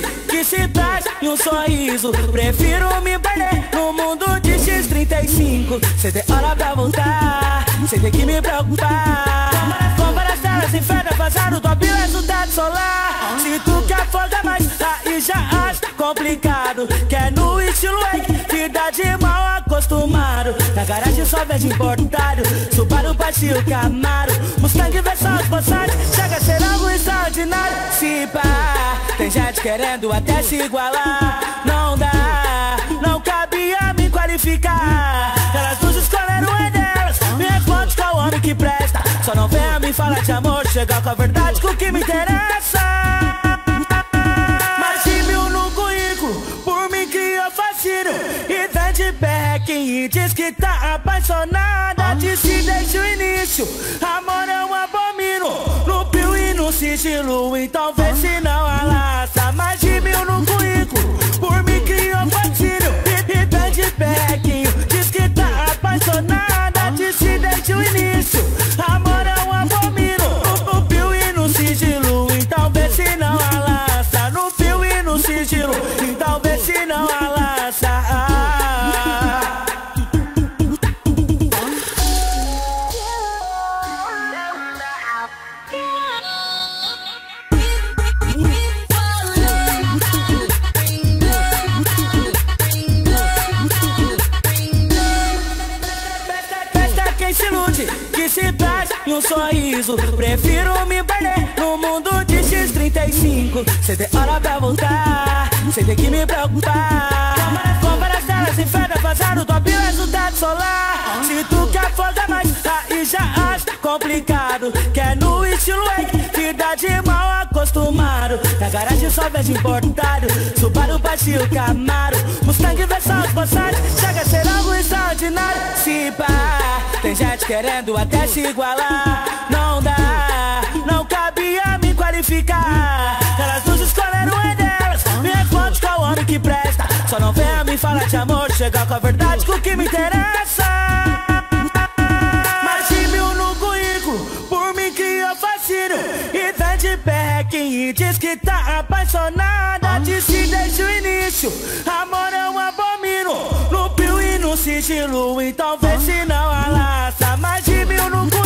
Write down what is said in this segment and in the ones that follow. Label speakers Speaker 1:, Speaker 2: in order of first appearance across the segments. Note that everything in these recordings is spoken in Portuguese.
Speaker 1: que se perde em um sorriso. Prefiro me perder no mundo de X35 Cê tem hora pra voltar, cê tem que me preocupar. Compara as telas em fé, vazar o top e o resultado solar. Se tu quer folga mais, aí já acho complicado. Quer no estilo wake, vida de mal acostumado. Na garagem só vejo importado Subaru, Patinho, Camaro. Mustang, Versace, Passat Chega a ser algo extraordinário. Se tem gente querendo até se igualar. Não dá, não cabia me qualificar. Elas nos escolheram é delas Me responde qual homem que presta. Só não venha me falar de amor Chegar com a verdade com o que me interessa. Mais de mil no currículo, por mim que eu fascino E vende perrequim e diz que tá apaixonada. Disse desde o início, amor é um abomino. No pio e no sigilo, então vê se Disse desde em um sorriso Prefiro me perder no mundo de X35 Cê tem hora pra voltar, cê tem que me preocupar. Compara as telas em fé, vazar o top e resultado solar. Se tu quer folga mais, aí já acho complicado. Quer no estilo wake, vida de mal acostumado. Na garagem só vejo importado. Subaru, Patinho, Camaro querendo até se igualar. Não dá, não cabia me qualificar. Elas nos escolheram é delas Me responde qual homem que presta. Só não venha me falar de amor Chegar com a verdade com o que me interessa. Mais de mil no currículo, por mim eu fascino. E vende perrequim e diz que tá apaixonada. Disse desde o início, amor é um abomino. No pio e no sigilo, então vê se não alaça Mais de mil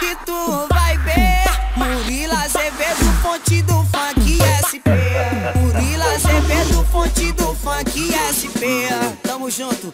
Speaker 1: Que
Speaker 2: tu vai ver. Murila Azevedo, fonte do funk SP Murila Azevedo, fonte do funk SP Tamo junto,